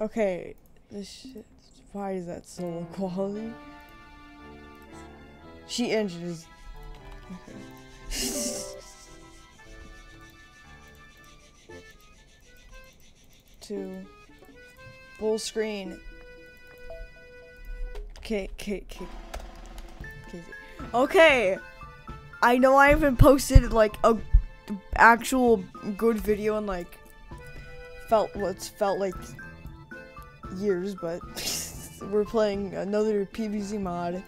Okay, this shit. Why is that so low quality? She inches. Two. Full screen. Okay, okay. Okay. Okay. I know I haven't posted like a actual good video and like felt what's felt like years, but we're playing another PVZ mod.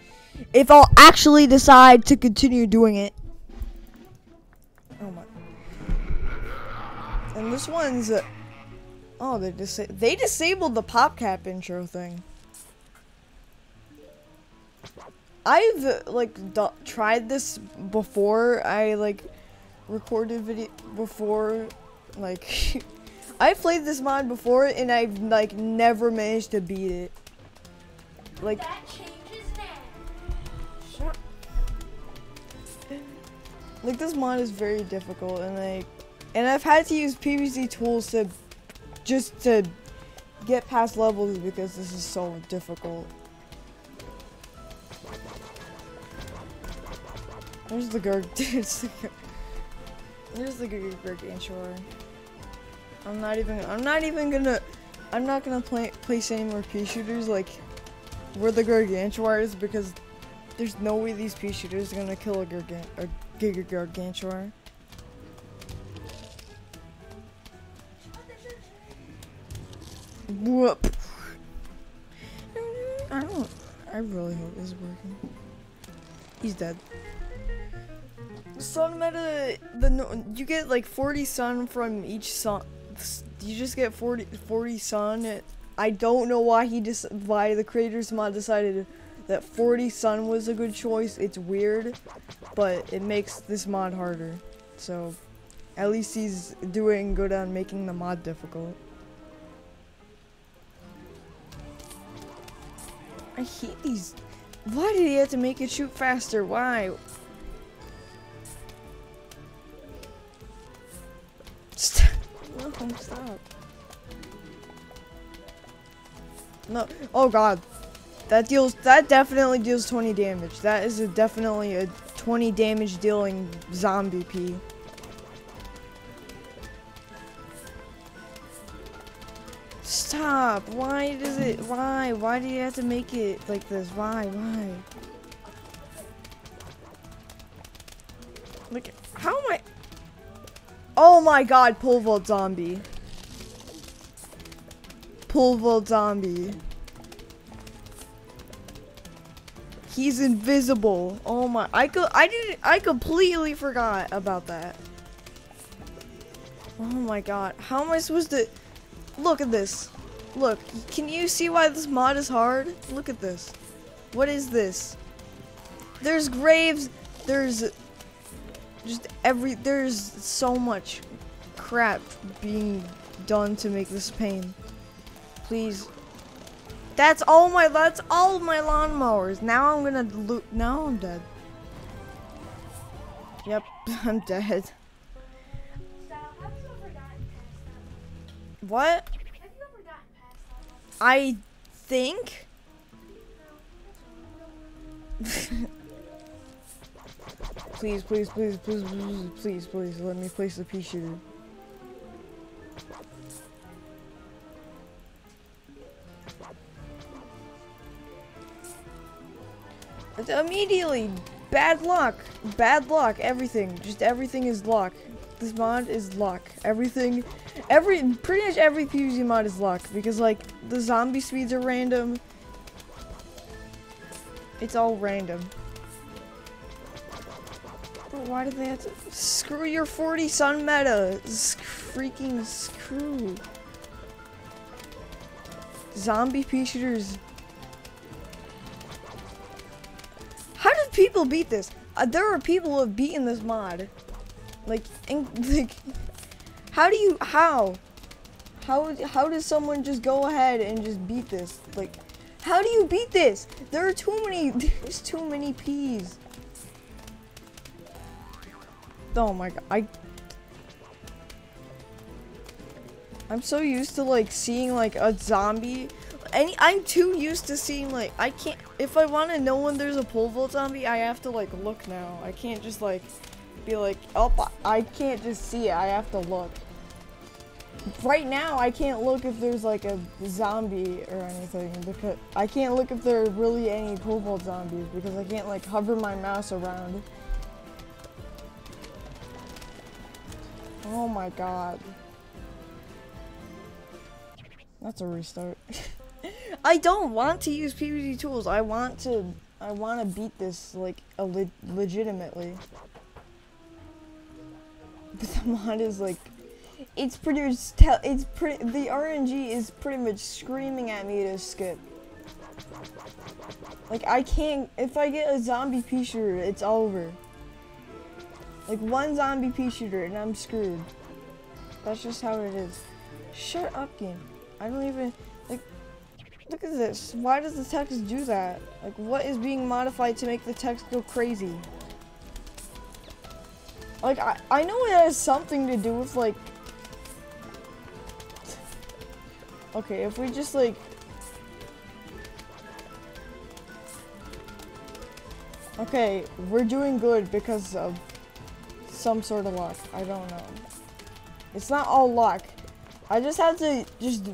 If I'll actually decide to continue doing it. Oh my. And this one's. Uh, oh, they dis they disabled the PopCap intro thing. I've like tried this before. I like recorded video before, like. I played this mod before and I've like never managed to beat it. Like that changes now. Like this mod is very difficult and like and I've had to use PvZ tools to just to get past levels because this is so difficult. There's the Gurg there's the Gurg There's the Gargantuar. I'm not even I'm not even gonna I'm not gonna play, place any more pea shooters like where the Gargantuar is because there's no way these pea shooters are gonna kill a, gargan a Giga Gargantuar. Whoop. I don't I really hope this is working. He's dead. Sun meta the you get like 40 sun from each sun you just get 40, 40 sun. I don't know why he just why the creators mod decided that 40 sun was a good choice. It's weird, but it makes this mod harder. So at least he's doing good on making the mod difficult. I hate these. Why did he have to make it shoot faster? Why? No, stop. No. Oh god. That deals that definitely deals 20 damage. That is a definitely a 20 damage dealing zombie P. Stop. Why does it why? Why do you have to make it like this? Why? Why? Look I Oh my god, pole vault zombie. Pole vault zombie. He's invisible. Oh my I could I didn't I completely forgot about that. Oh my god. How am I supposed to Look at this. Look, can you see why this mod is hard? Look at this. What is this? There's graves, there's just every there's so much crap being done to make this pain. Please. That's all my that's all my lawnmowers. Now I'm gonna loot now I'm dead. Yep, I'm dead. What? I think Please, please, please, please, please, please, please, let me place the pea shooter. Immediately! Bad luck! Bad luck, everything. Just everything is luck. This mod is luck. Everything, every, pretty much every PvZ mod is luck. Because, like, the zombie speeds are random. It's all random. Why did they have to- Screw your 40 sun meta! Freaking screw. Zombie pea shooters. How did people beat this? Uh, there are people who have beaten this mod. Like, in, like, how do you, how? How, how does someone just go ahead and just beat this? Like, how do you beat this? There are too many, there's too many peas. Oh my god, I... I'm so used to like seeing like a zombie. Any, I'm too used to seeing like I can't. If I want to know when there's a pole vault zombie, I have to like look now. I can't just like be like, oh, I can't just see it. I have to look. Right now, I can't look if there's like a zombie or anything because I can't look if there are really any pole vault zombies because I can't like hover my mouse around. Oh my god. That's a restart. I don't want to use PvZ tools. I want to I want to beat this like a le legitimately. But the mod is like it's pretty it's pretty the RNG is pretty much screaming at me to skip. Like I can't if I get a zombie pea shooter, it's over. Like one zombie pea shooter and I'm screwed. That's just how it is. Shut up, game. I don't even like look at this. Why does the text do that? Like what is being modified to make the text go crazy? Like I, I know it has something to do with like Okay, if we just like Okay, we're doing good because of some sort of luck. I don't know. It's not all luck. I just have to just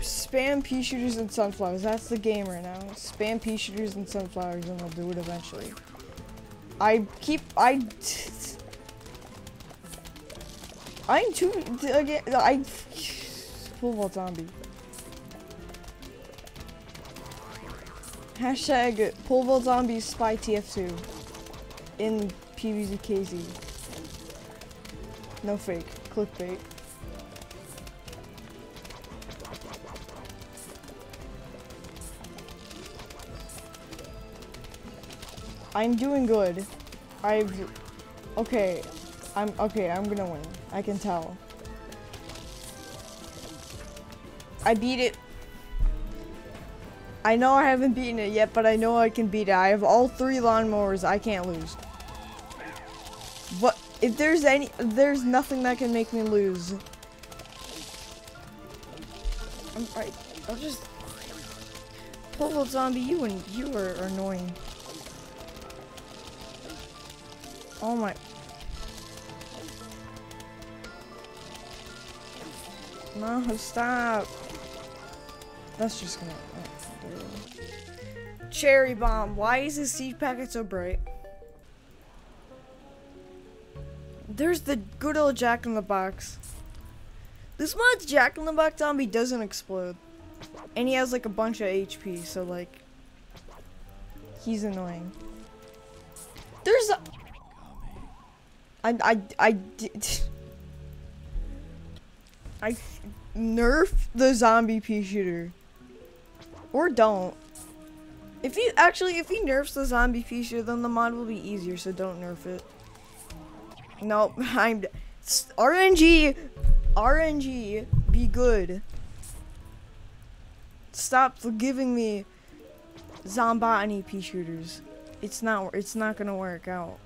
spam pea shooters and sunflowers. That's the game right now. Spam pea shooters and sunflowers and I'll do it eventually. I keep I I'm too again I vault zombie. Hashtag pole vault zombie spy TF2 in PvZKZ. No fake. Clickbait. I'm doing good. I've okay. I'm okay. I'm gonna win. I can tell. I beat it. I know I haven't beaten it yet, but I know I can beat it. I have all three lawnmowers. I can't lose. What? If there's any, there's nothing that can make me lose. I'm right. I'll just pull vault zombie you and you are, annoying. Oh my. No, stop. That's just gonna. Cherry bomb. Why is this seed packet so bright? There's the good old Jack in the Box. This mod's Jack in the Box zombie doesn't explode. And he has like a bunch of HP, so like he's annoying. There's a I I I did I nerf the zombie pea shooter. Or don't. If he actually if he nerfs the zombie pea shooter, then the mod will be easier, so don't nerf it. Nope, I'm RNG RNG be good. Stop giving me zombotany pea shooters. It's not it's not gonna work out.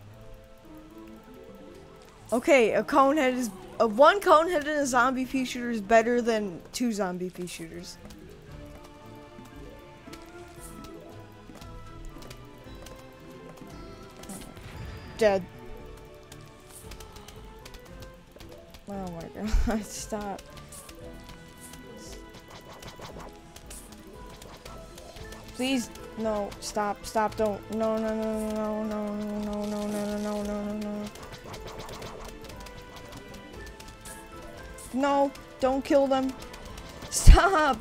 Okay, a cone head is a one cone head and a zombie pea shooter is better than two zombie pea shooters. Dead. Oh my god, stop. Please, no, stop, stop, don't. No, no, no, no, no, no, no, no, no, no, no, no, no. No, don't kill them. Stop.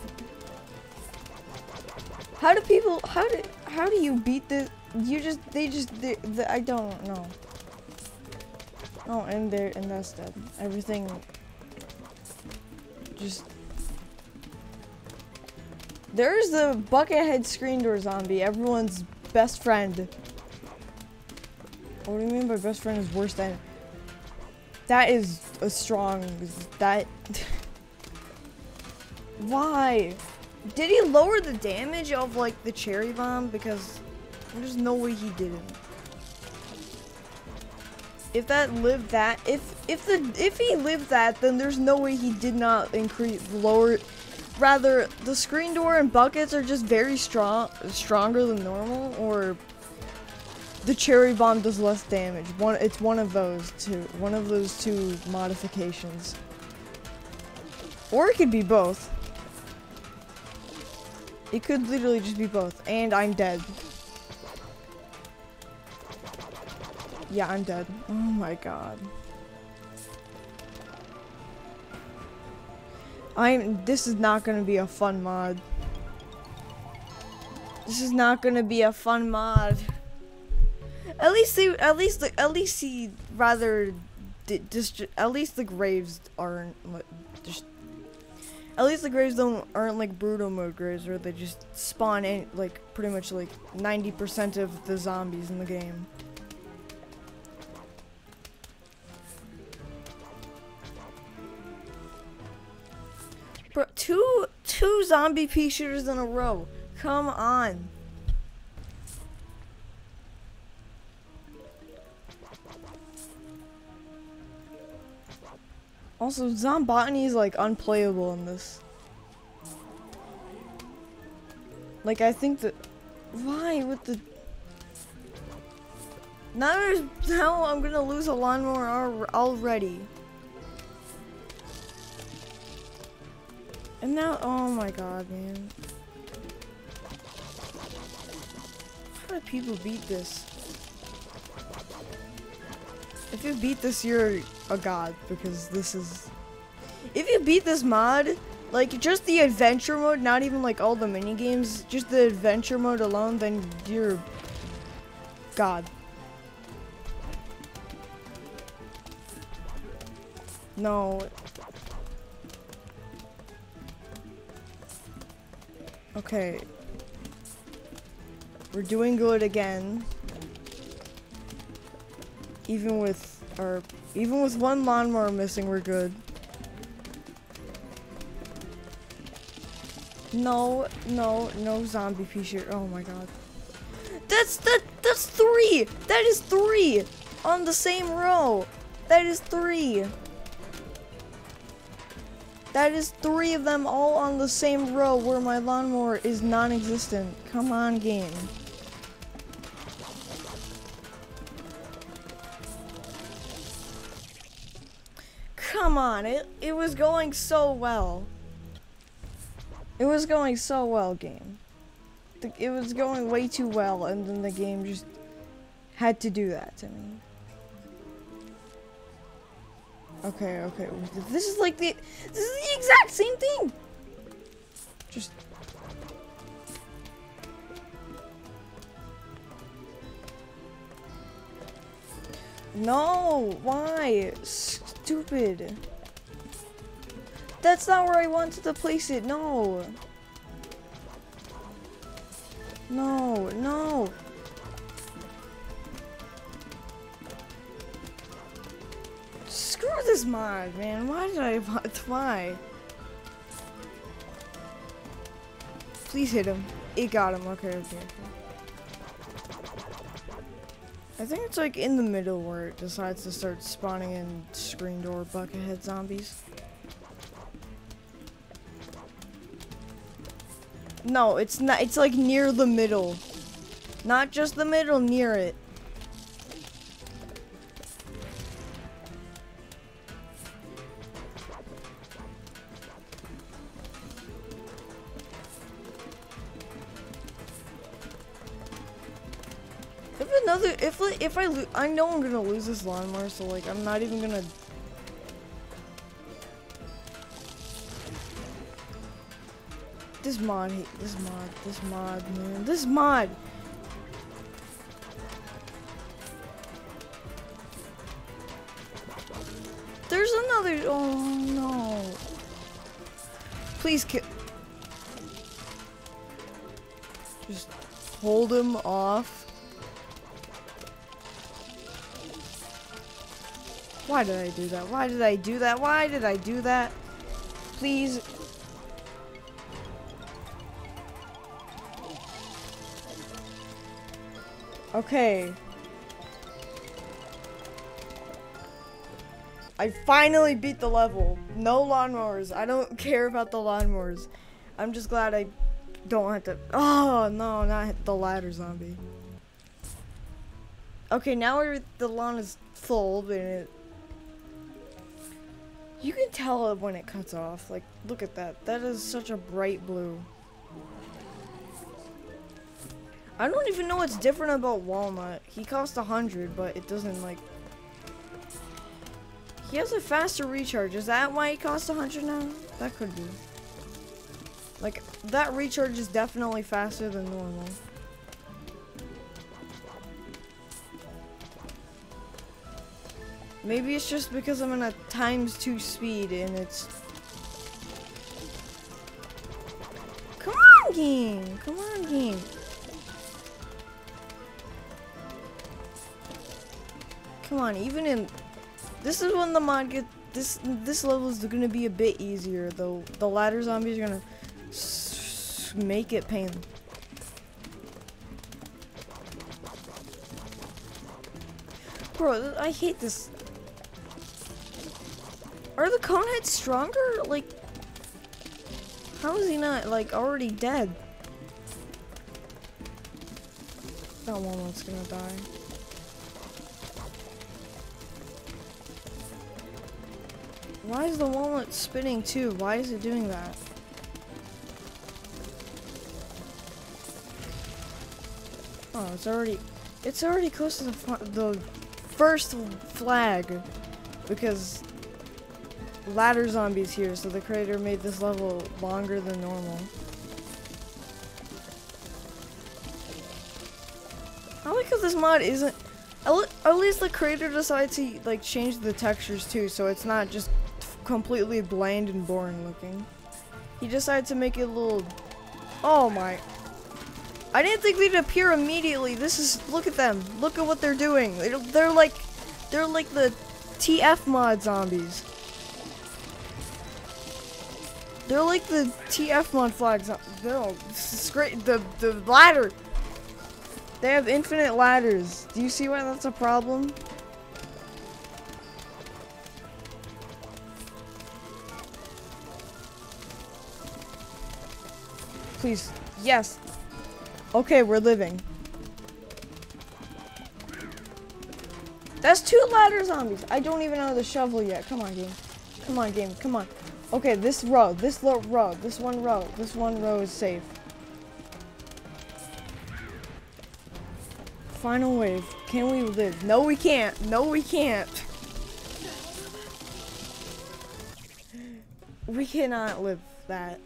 How do people, how do, how do you beat the, you just, they just, they, the, I don't know. Oh, and there, and that's dead. Everything just. There's the buckethead screen door zombie, everyone's best friend. What do you mean by best friend is worse than? That is a strong. That. Why? Did he lower the damage of like the cherry bomb? Because there's no way he didn't. If that lived that if if the if he lived that then there's no way he did not increase lower rather the screen door and buckets are just very strong stronger than normal or the cherry bomb does less damage. One it's one of those two one of those two modifications. Or it could be both. It could literally just be both and i'm dead Yeah, I'm dead. Oh my god. I'm- this is not gonna be a fun mod. This is not gonna be a fun mod. At least they, at least, the, at least he rather, dist- at least the graves aren't, just, at least the graves don't, aren't like brutal mode graves where they just spawn in, like, pretty much like 90% of the zombies in the game. Bro, two two zombie pea shooters in a row. Come on. Also, Zombotany is like unplayable in this. Like I think that why with the now there's now I'm gonna lose a lawnmower already. And now, oh my god, man. How do people beat this? If you beat this, you're a god, because this is... If you beat this mod, like, just the adventure mode, not even, like, all the mini games, just the adventure mode alone, then you're... God. No, Okay. We're doing good again. Even with our even with one lawnmower missing, we're good. No, no, no zombie pea shooter. Oh my god. That's that that's three! That is three! On the same row! That is three! That is three of them all on the same row where my lawnmower is non-existent. Come on, game. Come on, it, it was going so well. It was going so well, game. It was going way too well, and then the game just had to do that to me. Okay, okay. This is like the this is the exact same thing. Just No, why? Stupid. That's not where I wanted to place it. No. No, no. This mod, man. Why did I why? Please hit him. It got him. Okay, okay, okay. I think it's like in the middle where it decides to start spawning in screen door buckethead zombies. No, it's not. It's like near the middle. Not just the middle, near it. If another, if if I, lo- I know I'm gonna lose this lawnmower, so like I'm not even gonna. This mod, this mod, this mod, man, this mod. There's another. Oh no! Please kill. Just hold him off. Why did I do that? Why did I do that? Why did I do that? Please. Okay. I finally beat the level. No lawnmowers. I don't care about the lawnmowers. I'm just glad I don't have to. Oh no, not the ladder zombie. Okay, now the lawn is full, but it. You can tell when it cuts off. Like, look at that. That is such a bright blue. I don't even know what's different about Walnut. He costs a hundred, but it doesn't like. He has a faster recharge. Is that why he costs a hundred now? That could be. Like that recharge is definitely faster than normal. Maybe it's just because I'm in a times two speed and it's. Come on, game! Come on, game! Come on, even in this is when the mod get this this level is gonna be a bit easier though. The ladder zombies are gonna make it pain. Bro, I hate this. Are the coneheads stronger? Like, how is he not like already dead? That walnut's gonna die. Why is the walnut spinning too? Why is it doing that? Oh, it's already, it's already close to the the first flag, because ladder zombies here. So the creator made this level longer than normal. I like how this mod isn't. At least the creator decided to like change the textures too, so it's not just completely bland and boring looking. He decided to make it a little. Oh my! I didn't think they'd appear immediately. This is look at them. Look at what they're doing. They're, they're like, they're like the TF mod zombies. They're like the TF mod flags. No, great. The the ladder. They have infinite ladders. Do you see why that's a problem? Please. Yes. Okay, we're living. That's two ladder zombies. I don't even know the shovel yet. Come on, game. Come on, game. Come on. Okay, this row, this lo- row, this one row, this one row is safe. Final wave. Can we live? No, we can't. No, we can't. We cannot live that.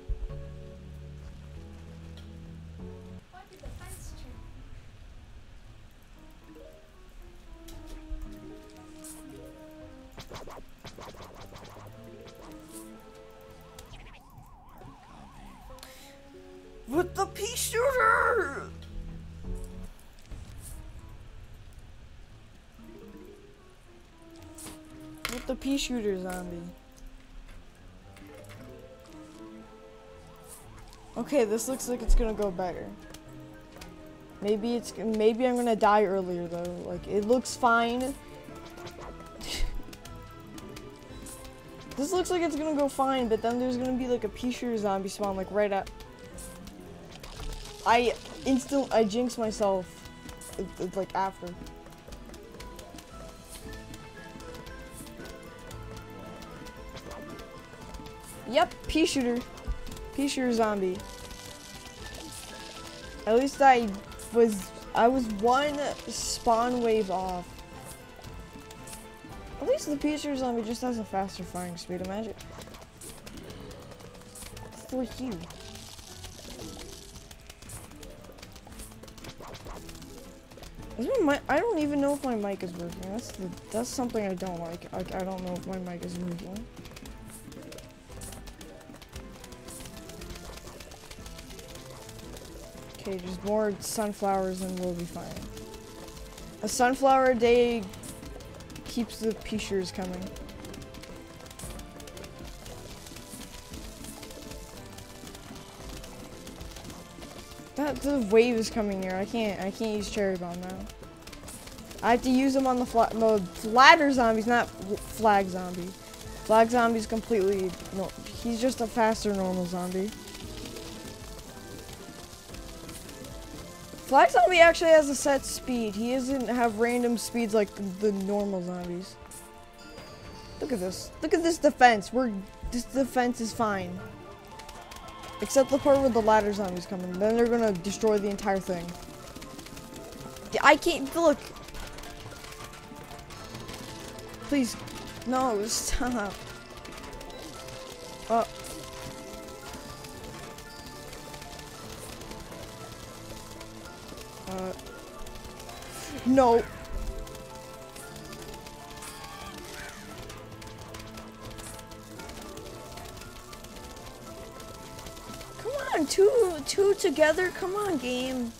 Shooter zombie. Okay, this looks like it's gonna go better. Maybe it's maybe I'm gonna die earlier though. Like it looks fine. this looks like it's gonna go fine, but then there's gonna be like a pea shooter zombie spawn like right at I instant I jinx myself it- it's like after. Yep, pea shooter. Pea shooter zombie. At least I was I was one spawn wave off. At least the pea shooter zombie just has a faster firing speed, imagine. For you. My I don't even know if my mic is working. That's the, that's something I don't like. I, I don't know if my mic is working. Okay, just more sunflowers and we'll be fine. A sunflower a day keeps the pictures coming. That the wave is coming here. I can't I can't use cherry bomb now. I have to use them on the, fla the ladder zombies, not flag zombie. Flag zombie's completely no. He's just a faster normal zombie. Flag zombie actually has a set speed. He doesn't have random speeds like the normal zombies. Look at this. Look at this defense. We're this defense is fine. Except the part where the ladder zombies come in. Then they're gonna destroy the entire thing. I can't look. Please, no, stop. Uh. No. Come on, two, two together. Come on, game.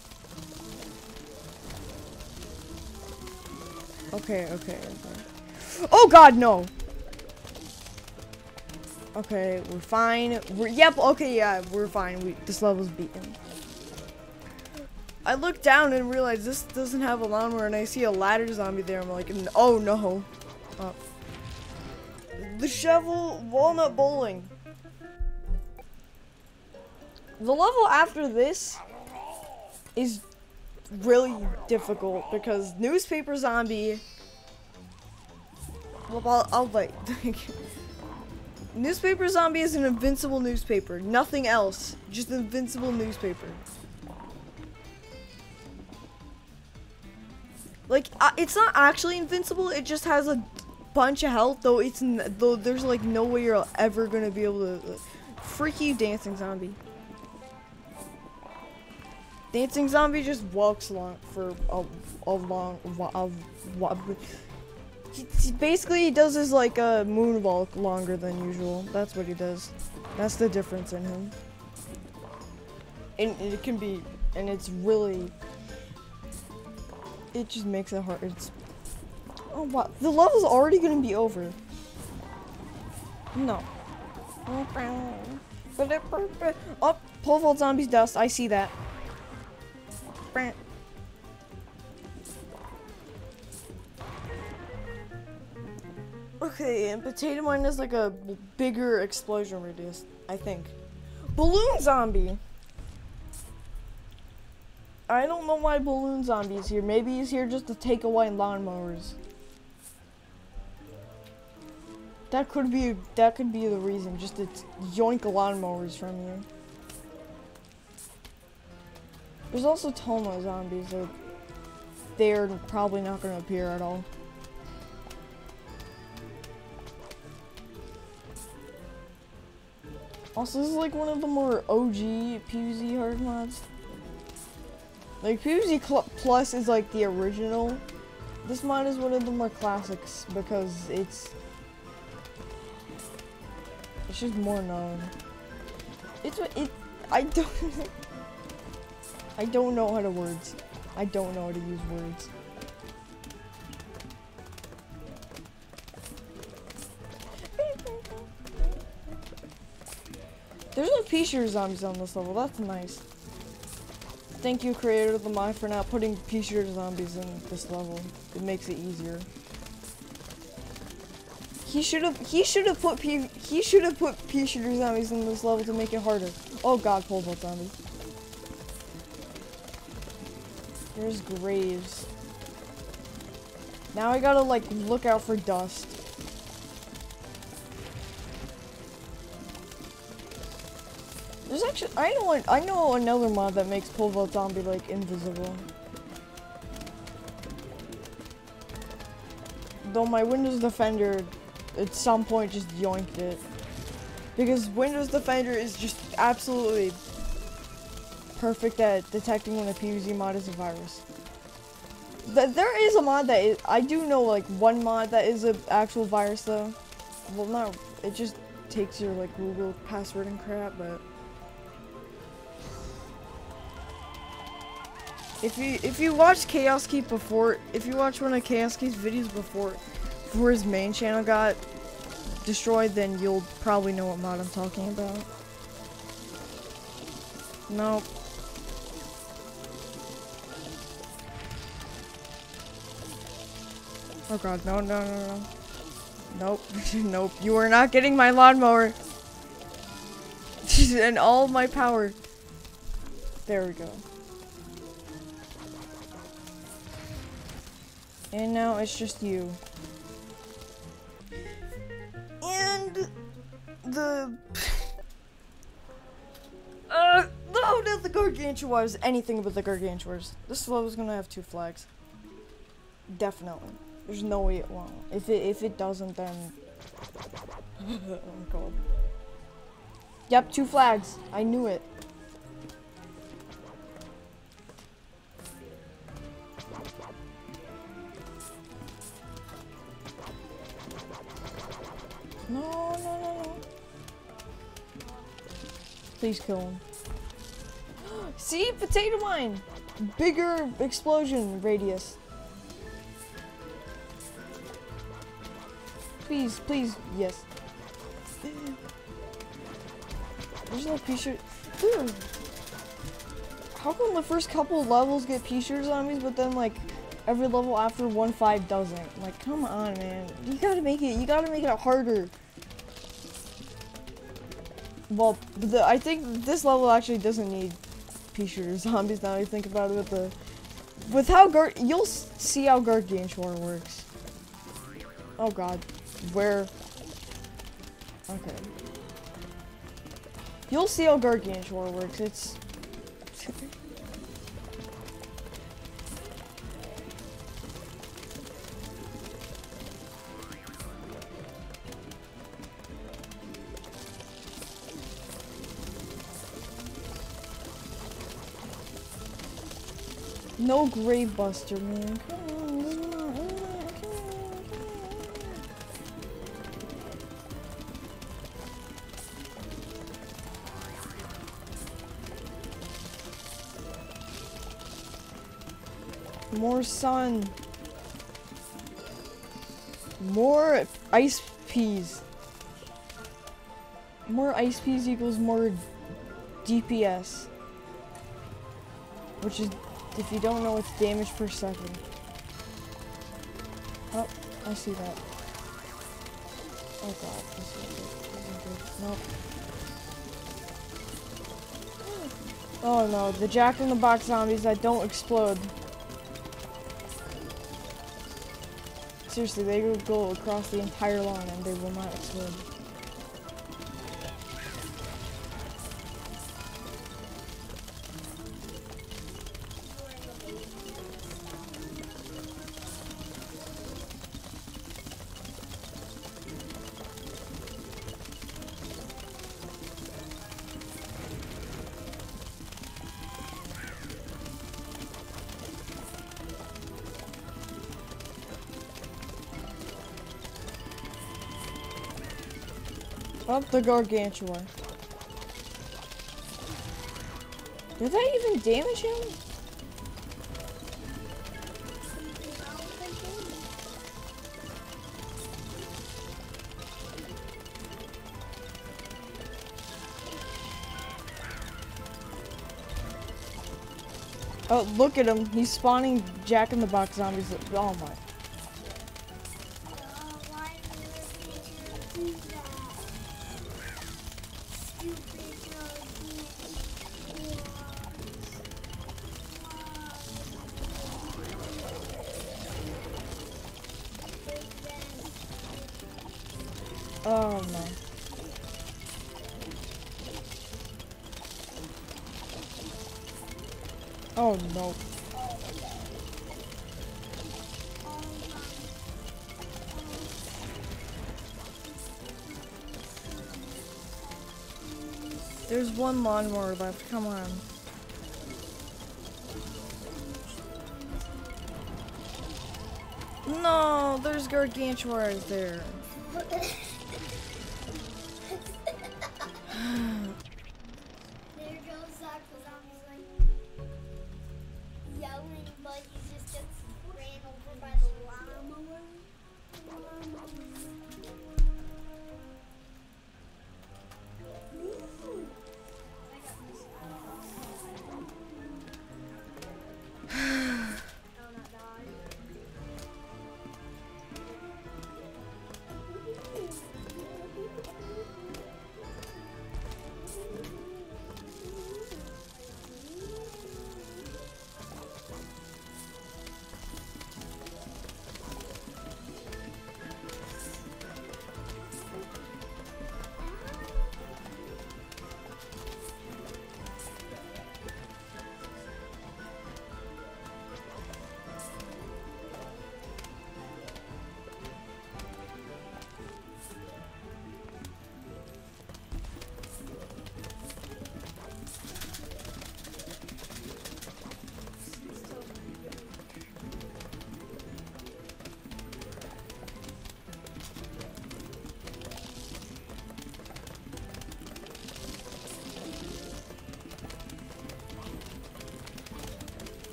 Okay, okay, okay. Oh god, no! Okay, we're fine. We're, yep, okay, yeah, we're fine. We, this level's beaten. I look down and realize this doesn't have a lawnmower and I see a ladder zombie there. I'm like, oh no. Uh, the shovel walnut bowling. The level after this is really difficult because newspaper zombie. Well, I'll, I'll wait. newspaper zombie is an invincible newspaper. Nothing else. Just invincible newspaper. Like uh, it's not actually invincible. It just has a bunch of health. Though it's though there's like no way you're ever gonna be able to. freaky dancing zombie. Dancing zombie just walks along for a, a long he, he basically he does his like a uh, moonwalk longer than usual. That's what he does. That's the difference in him. And it can be, and it's really, it just makes it hard. It's, oh wow, the level's already gonna be over. No. Oh, pole vault zombies dust. I see that. Okay, and potato mine is like a bigger explosion radius, I think. Balloon zombie. I don't know why balloon Zombie's here. Maybe he's here just to take away lawnmowers. That could be that could be the reason, just to yoink lawnmowers from you. There's also Toma zombies that they're probably not gonna appear at all. Also, this is like one of the more OG PvZ hard mods. Like Cl Plus is like the original. This mod is one of the more classics because it's it's just more known. It's what it. I don't. I don't know how to words. I don't know how to use words. There's no shooter zombies on this level. That's nice. Thank you, creator of the mod, for not putting pea shooter zombies in this level. It makes it easier. He should have. He should have put pea. He should have put pea shooter zombies in this level to make it harder. Oh God, pole vault zombie. There's graves. Now I gotta like look out for dust. I know I know another mod that makes pole vault zombie like invisible. Though my Windows Defender at some point just yoinked it. Because Windows Defender is just absolutely perfect at detecting when a PvZ mod is a virus. Th there is a mod that is, I do know like one mod that is an actual virus though. Well, not, it just takes your like Google password and crap, but. If you if you watch Chaos Keep before, if you watch one of Chaos Keep's videos before, before his main channel got destroyed, then you'll probably know what mod I'm talking about. Nope. Oh god, no, no, no, no. Nope, nope. You are not getting my lawnmower. and all my power. There we go. And now it's just you. And the uh no, not the gargantuars. Anything but the gargantuars. This level is gonna have two flags. Definitely. There's no way it won't. If it if it doesn't, then I'm cold. Yep, two flags. I knew it. No, no, no, no. Please kill him. See, potato mine. Bigger explosion radius. Please, please, yes. There's no pea shooter. Dude. How come the first couple levels get pea shooter zombies, but then like every level after 1-5 doesn't? Like, come on, man. You gotta make it, you gotta make it harder. Well, the, I think this level actually doesn't need pea shooter zombies now you think about it with the... With how Gar- you'll see how Gargantuar works. Oh god. Where? Okay. You'll see how Gargantuar works. It's. No Grave Buster, man. More sun. More ice peas. More ice peas equals more DPS. Which is, if you don't know, it's damage per second. Oh, I see that. Oh god, this isn't good. Nope. Oh no, the Jack in the Box zombies that don't explode. Seriously, they will go across the entire lawn and they will not explode. Up the gargantuar. Did that even damage him? Oh, look at him. He's spawning Jack in the Box zombies. Oh my. One lawnmower left. Come on. No, there's gargantuars there. There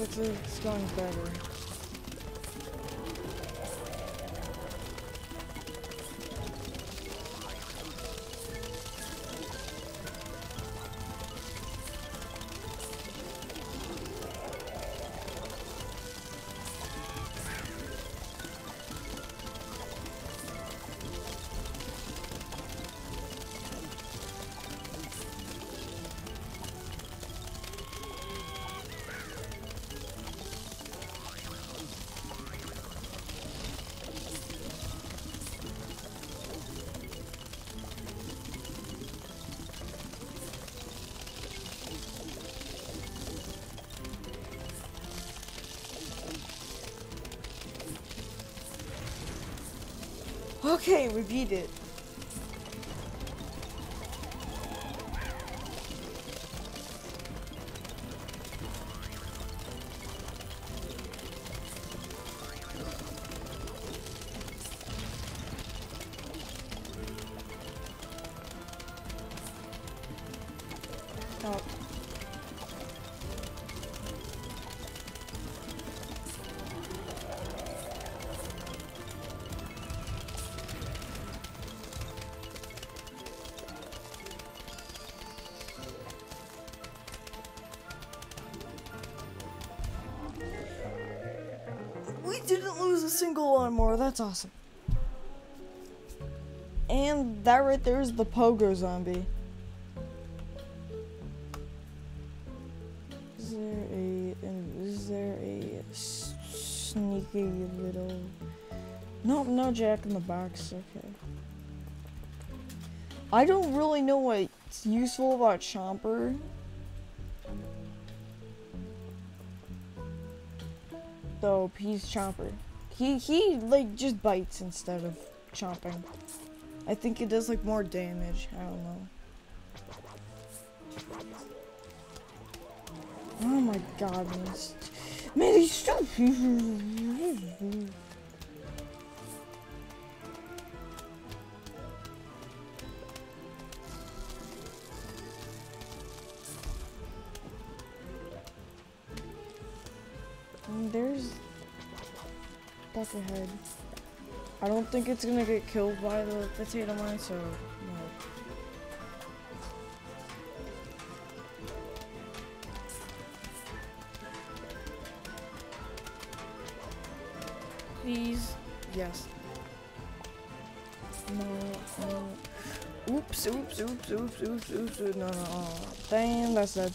looks like it's better. Okay, we beat it. That's awesome. And that right there is the pogo zombie. Is there a is there a sneaky little? No, no Jack in the Box. Okay. I don't really know what's useful about Chomper. Though he's Chomper. He he like just bites instead of chomping. I think it does like more damage. I don't know. Oh my god, man. He's so. There's back ahead. I don't think it's gonna get killed by the potato mine, so no. Please, yes. No, no. Oops, oops, oops, oops, oops, oops, oops. No, no, oh, damn, that's dead.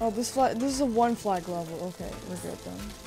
Oh, this flag. This is a one flag level. Okay, we're good then.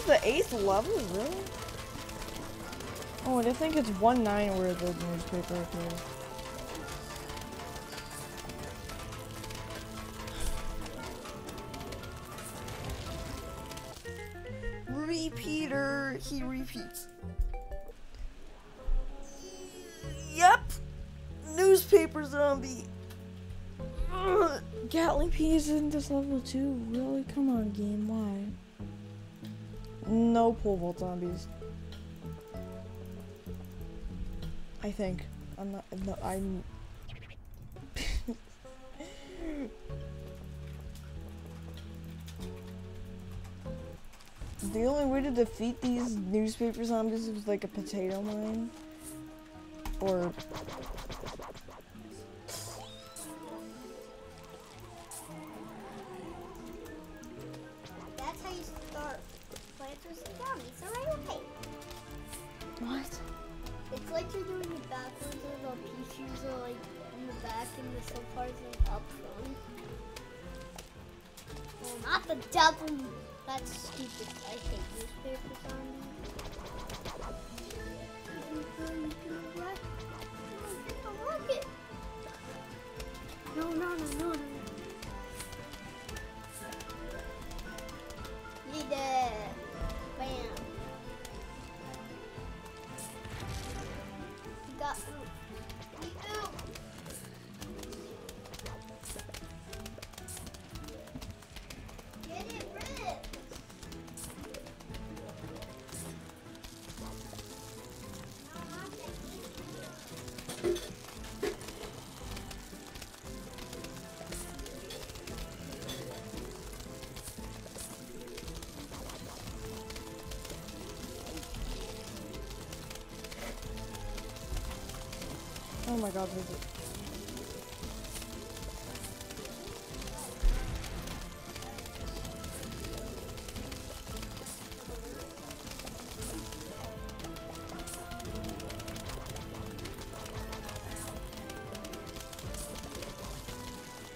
Is the eighth level, really? Oh, and I think it's one nine where the newspaper appears. Repeater, he repeats. Yep, newspaper zombie. Gatling Pea is in this level too. Really? Come on, game. Why? No pole vault zombies. I think. I'm not. No, I'm. the only way to defeat these newspaper zombies is like a potato mine. Or You're doing it backwards and the pieces are like in the back and the so parts are up front. Oh, not the double. That's stupid. I hate newspaper zombies. No, no, no, no, no. My god,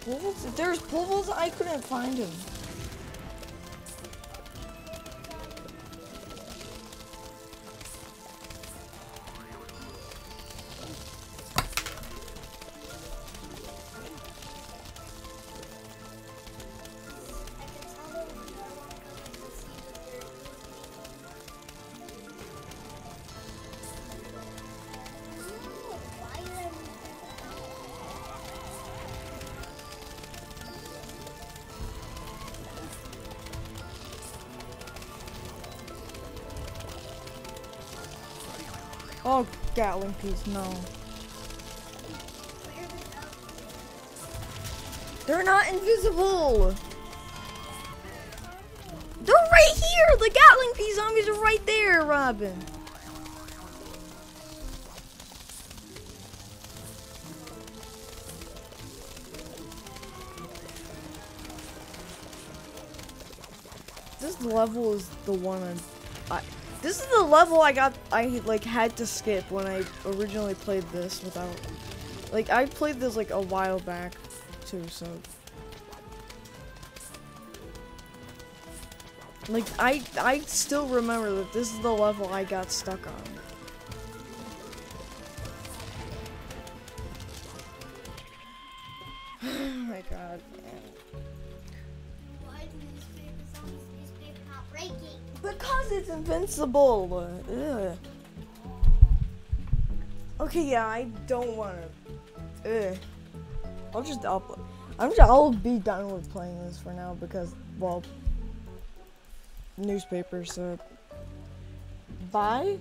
Pulvels? If there's Pulvels, I couldn't find him. Oh, Gatling Peas, no. They're not invisible! They're right here! The Gatling Peas zombies are right there, Robin! This level is the one I'm, I. This is the level I got. I like had to skip when I originally played this without. Like I played this like a while back, too. So. Like I I still remember that this is the level I got stuck on. Invincible. Ugh. Okay, yeah, I don't want to. I'll just upload. I'm just. I'll be done with playing this for now because, well, newspapers. So, bye.